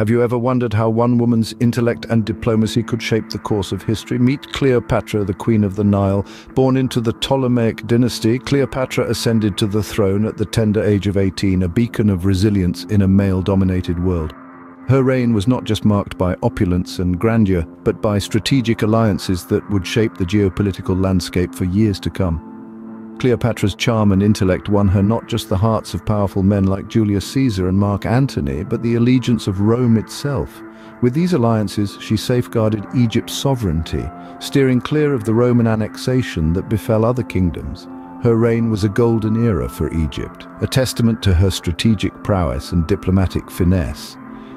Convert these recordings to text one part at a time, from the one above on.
Have you ever wondered how one woman's intellect and diplomacy could shape the course of history? Meet Cleopatra, the Queen of the Nile. Born into the Ptolemaic dynasty, Cleopatra ascended to the throne at the tender age of 18, a beacon of resilience in a male-dominated world. Her reign was not just marked by opulence and grandeur, but by strategic alliances that would shape the geopolitical landscape for years to come. Cleopatra's charm and intellect won her not just the hearts of powerful men like Julius Caesar and Mark Antony, but the allegiance of Rome itself. With these alliances, she safeguarded Egypt's sovereignty, steering clear of the Roman annexation that befell other kingdoms. Her reign was a golden era for Egypt, a testament to her strategic prowess and diplomatic finesse.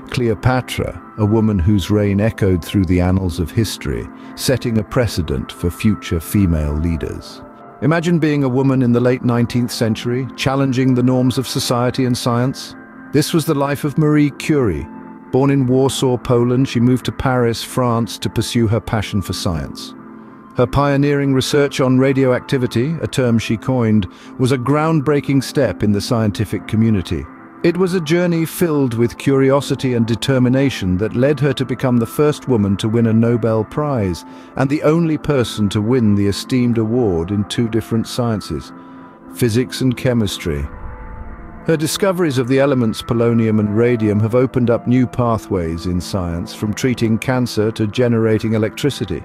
Cleopatra, a woman whose reign echoed through the annals of history, setting a precedent for future female leaders. Imagine being a woman in the late 19th century, challenging the norms of society and science. This was the life of Marie Curie. Born in Warsaw, Poland, she moved to Paris, France to pursue her passion for science. Her pioneering research on radioactivity, a term she coined, was a groundbreaking step in the scientific community. It was a journey filled with curiosity and determination that led her to become the first woman to win a Nobel Prize and the only person to win the esteemed award in two different sciences, physics and chemistry. Her discoveries of the elements polonium and radium have opened up new pathways in science, from treating cancer to generating electricity.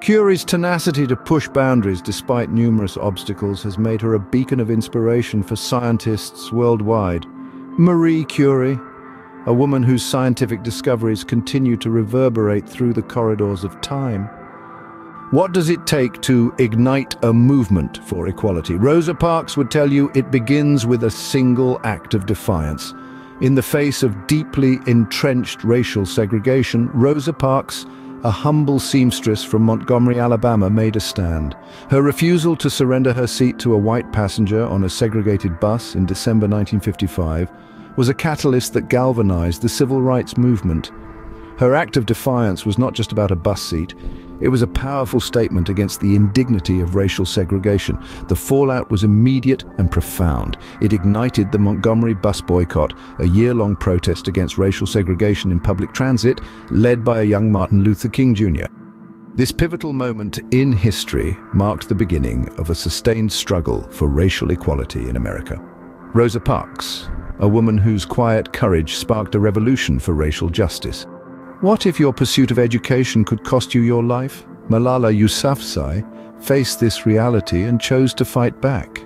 Curie's tenacity to push boundaries despite numerous obstacles has made her a beacon of inspiration for scientists worldwide. Marie Curie, a woman whose scientific discoveries continue to reverberate through the corridors of time. What does it take to ignite a movement for equality? Rosa Parks would tell you it begins with a single act of defiance. In the face of deeply entrenched racial segregation, Rosa Parks, a humble seamstress from Montgomery, Alabama, made a stand. Her refusal to surrender her seat to a white passenger on a segregated bus in December 1955 was a catalyst that galvanized the civil rights movement. Her act of defiance was not just about a bus seat, it was a powerful statement against the indignity of racial segregation. The fallout was immediate and profound. It ignited the Montgomery bus boycott, a year-long protest against racial segregation in public transit, led by a young Martin Luther King Jr. This pivotal moment in history marked the beginning of a sustained struggle for racial equality in America. Rosa Parks, a woman whose quiet courage sparked a revolution for racial justice. What if your pursuit of education could cost you your life? Malala Yousafzai faced this reality and chose to fight back.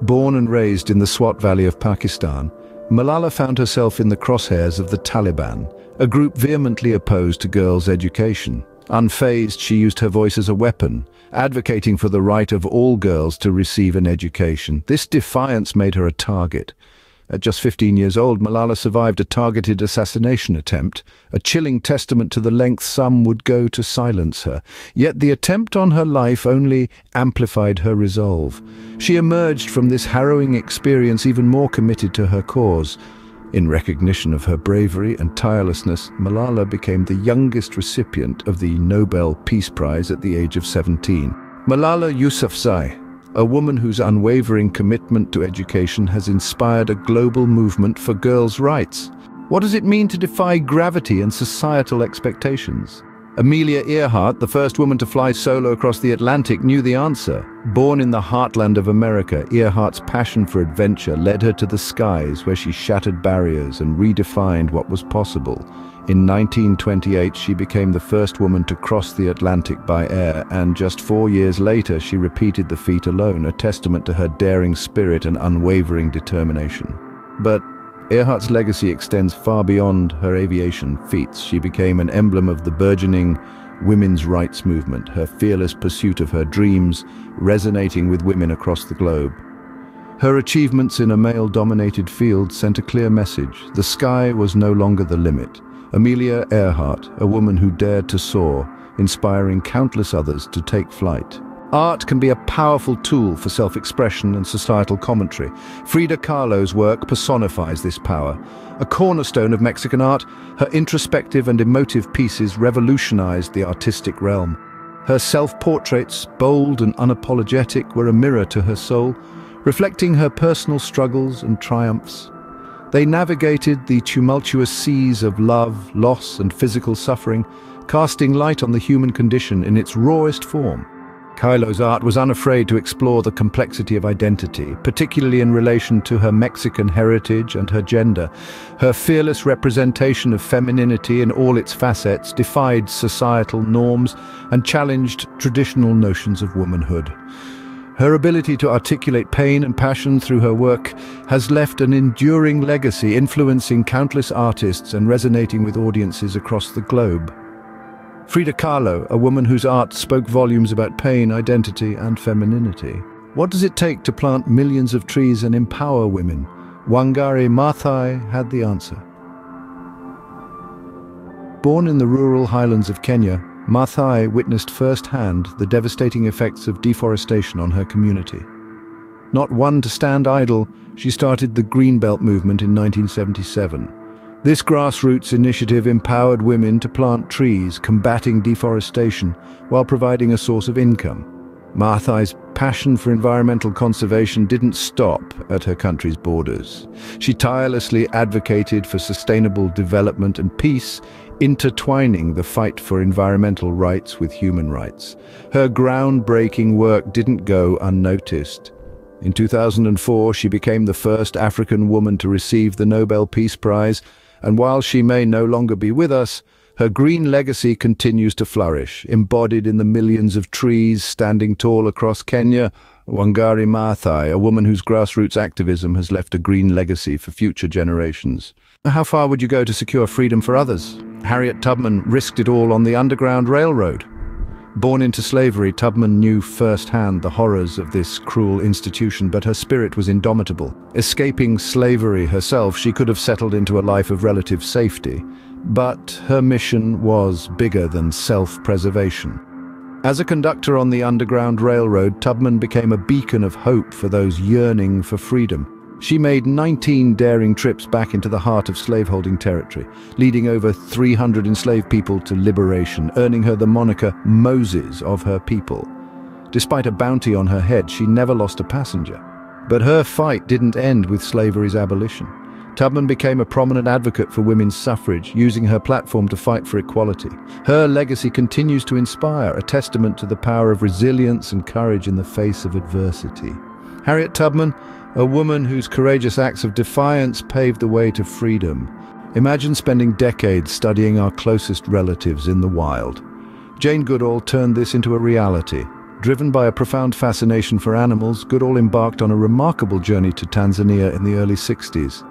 Born and raised in the Swat Valley of Pakistan, Malala found herself in the crosshairs of the Taliban, a group vehemently opposed to girls' education. Unfazed, she used her voice as a weapon, advocating for the right of all girls to receive an education. This defiance made her a target, at just 15 years old, Malala survived a targeted assassination attempt, a chilling testament to the length some would go to silence her. Yet the attempt on her life only amplified her resolve. She emerged from this harrowing experience even more committed to her cause. In recognition of her bravery and tirelessness, Malala became the youngest recipient of the Nobel Peace Prize at the age of 17. Malala Yousafzai, a woman whose unwavering commitment to education has inspired a global movement for girls' rights. What does it mean to defy gravity and societal expectations? Amelia Earhart, the first woman to fly solo across the Atlantic, knew the answer. Born in the heartland of America, Earhart's passion for adventure led her to the skies where she shattered barriers and redefined what was possible. In 1928, she became the first woman to cross the Atlantic by air, and just four years later, she repeated the feat alone, a testament to her daring spirit and unwavering determination. But Earhart's legacy extends far beyond her aviation feats. She became an emblem of the burgeoning women's rights movement, her fearless pursuit of her dreams resonating with women across the globe. Her achievements in a male-dominated field sent a clear message. The sky was no longer the limit. Amelia Earhart, a woman who dared to soar, inspiring countless others to take flight. Art can be a powerful tool for self-expression and societal commentary. Frida Kahlo's work personifies this power. A cornerstone of Mexican art, her introspective and emotive pieces revolutionized the artistic realm. Her self-portraits, bold and unapologetic, were a mirror to her soul, reflecting her personal struggles and triumphs. They navigated the tumultuous seas of love, loss and physical suffering, casting light on the human condition in its rawest form. Kahlo's art was unafraid to explore the complexity of identity, particularly in relation to her Mexican heritage and her gender. Her fearless representation of femininity in all its facets defied societal norms and challenged traditional notions of womanhood. Her ability to articulate pain and passion through her work has left an enduring legacy influencing countless artists and resonating with audiences across the globe. Frida Kahlo, a woman whose art spoke volumes about pain, identity and femininity. What does it take to plant millions of trees and empower women? Wangari Maathai had the answer. Born in the rural highlands of Kenya, Maathai witnessed firsthand the devastating effects of deforestation on her community. Not one to stand idle, she started the Greenbelt movement in 1977 this grassroots initiative empowered women to plant trees, combating deforestation, while providing a source of income. Maathai's passion for environmental conservation didn't stop at her country's borders. She tirelessly advocated for sustainable development and peace, intertwining the fight for environmental rights with human rights. Her groundbreaking work didn't go unnoticed. In 2004, she became the first African woman to receive the Nobel Peace Prize, and while she may no longer be with us, her green legacy continues to flourish, embodied in the millions of trees standing tall across Kenya. Wangari Maathai, a woman whose grassroots activism has left a green legacy for future generations. How far would you go to secure freedom for others? Harriet Tubman risked it all on the Underground Railroad. Born into slavery, Tubman knew firsthand the horrors of this cruel institution, but her spirit was indomitable. Escaping slavery herself, she could have settled into a life of relative safety. But her mission was bigger than self-preservation. As a conductor on the Underground Railroad, Tubman became a beacon of hope for those yearning for freedom. She made 19 daring trips back into the heart of slaveholding territory, leading over 300 enslaved people to liberation, earning her the moniker Moses of her people. Despite a bounty on her head, she never lost a passenger. But her fight didn't end with slavery's abolition. Tubman became a prominent advocate for women's suffrage, using her platform to fight for equality. Her legacy continues to inspire, a testament to the power of resilience and courage in the face of adversity. Harriet Tubman, a woman whose courageous acts of defiance paved the way to freedom. Imagine spending decades studying our closest relatives in the wild. Jane Goodall turned this into a reality. Driven by a profound fascination for animals, Goodall embarked on a remarkable journey to Tanzania in the early 60s.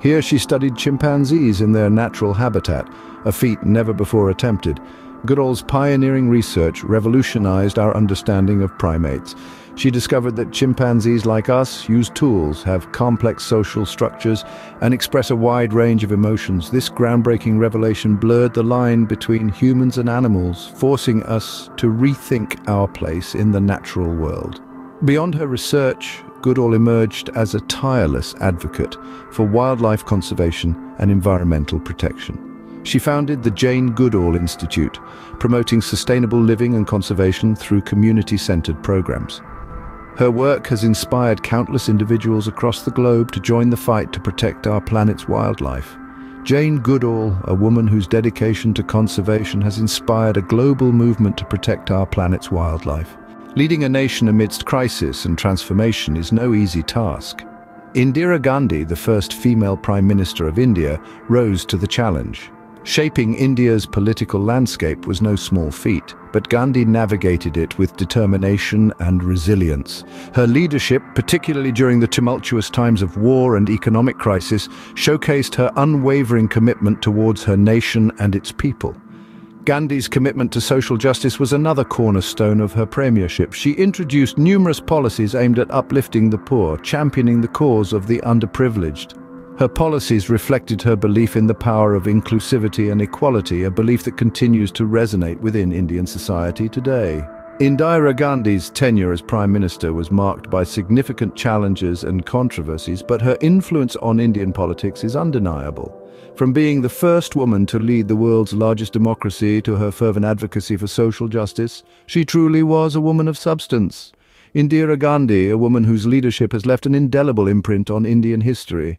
Here she studied chimpanzees in their natural habitat, a feat never before attempted. Goodall's pioneering research revolutionized our understanding of primates. She discovered that chimpanzees like us use tools, have complex social structures, and express a wide range of emotions. This groundbreaking revelation blurred the line between humans and animals, forcing us to rethink our place in the natural world. Beyond her research, Goodall emerged as a tireless advocate for wildlife conservation and environmental protection. She founded the Jane Goodall Institute, promoting sustainable living and conservation through community-centered programs. Her work has inspired countless individuals across the globe to join the fight to protect our planet's wildlife. Jane Goodall, a woman whose dedication to conservation has inspired a global movement to protect our planet's wildlife. Leading a nation amidst crisis and transformation is no easy task. Indira Gandhi, the first female Prime Minister of India, rose to the challenge. Shaping India's political landscape was no small feat, but Gandhi navigated it with determination and resilience. Her leadership, particularly during the tumultuous times of war and economic crisis, showcased her unwavering commitment towards her nation and its people. Gandhi's commitment to social justice was another cornerstone of her premiership. She introduced numerous policies aimed at uplifting the poor, championing the cause of the underprivileged. Her policies reflected her belief in the power of inclusivity and equality, a belief that continues to resonate within Indian society today. Indira Gandhi's tenure as Prime Minister was marked by significant challenges and controversies, but her influence on Indian politics is undeniable. From being the first woman to lead the world's largest democracy to her fervent advocacy for social justice, she truly was a woman of substance. Indira Gandhi, a woman whose leadership has left an indelible imprint on Indian history,